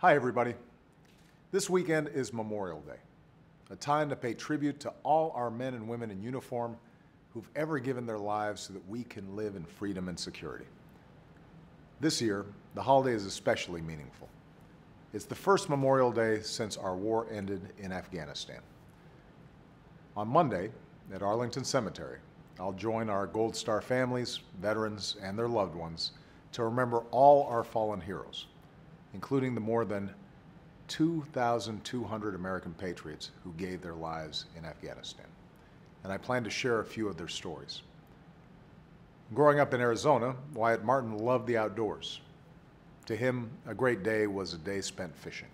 Hi, everybody. This weekend is Memorial Day, a time to pay tribute to all our men and women in uniform who've ever given their lives so that we can live in freedom and security. This year, the holiday is especially meaningful. It's the first Memorial Day since our war ended in Afghanistan. On Monday, at Arlington Cemetery, I'll join our Gold Star families, veterans, and their loved ones to remember all our fallen heroes, including the more than 2,200 American patriots who gave their lives in Afghanistan. And I plan to share a few of their stories. Growing up in Arizona, Wyatt Martin loved the outdoors. To him, a great day was a day spent fishing.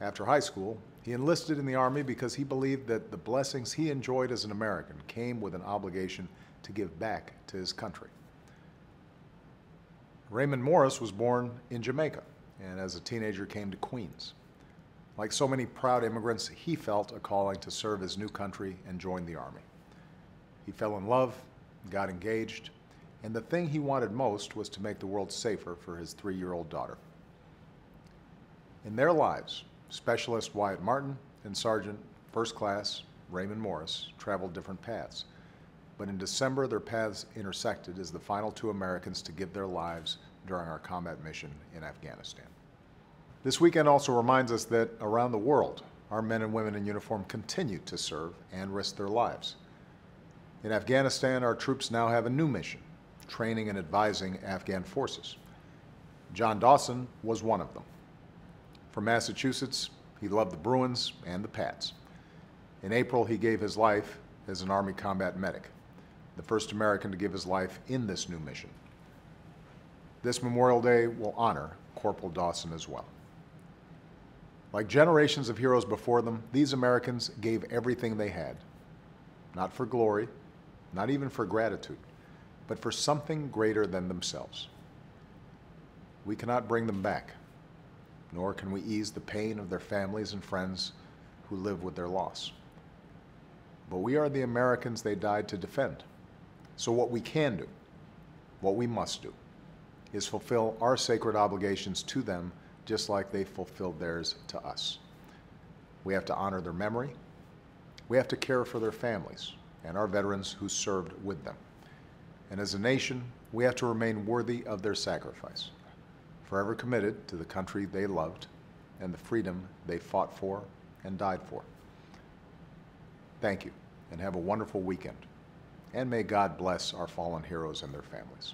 After high school, he enlisted in the Army because he believed that the blessings he enjoyed as an American came with an obligation to give back to his country. Ramon Morris was born in Jamaica and as a teenager came to Queens. Like so many proud immigrants, he felt a calling to serve his new country and join the Army. He fell in love, got engaged, and the thing he wanted most was to make the world safer for his three-year-old daughter. In their lives, Specialist Wyatt Martin and Sergeant First Class Ramon Morris traveled different paths. But in December, their paths intersected as the final two Americans to give their lives during our combat mission in Afghanistan. This weekend also reminds us that around the world, our men and women in uniform continue to serve and risk their lives. In Afghanistan, our troops now have a new mission, training and advising Afghan forces. John Dawson was one of them. From Massachusetts, he loved the Bruins and the Pats. In April, he gave his life as an Army combat medic, the first American to give his life in this new mission. This Memorial Day will honor Corporal Dawson as well. Like generations of heroes before them, these Americans gave everything they had, not for glory, not even for gratitude, but for something greater than themselves. We cannot bring them back, nor can we ease the pain of their families and friends who live with their loss. But we are the Americans they died to defend. So what we can do, what we must do, is fulfill our sacred obligations to them just like they fulfilled theirs to us. We have to honor their memory. We have to care for their families and our veterans who served with them. And as a nation, we have to remain worthy of their sacrifice, forever committed to the country they loved and the freedom they fought for and died for. Thank you, and have a wonderful weekend. And may God bless our fallen heroes and their families.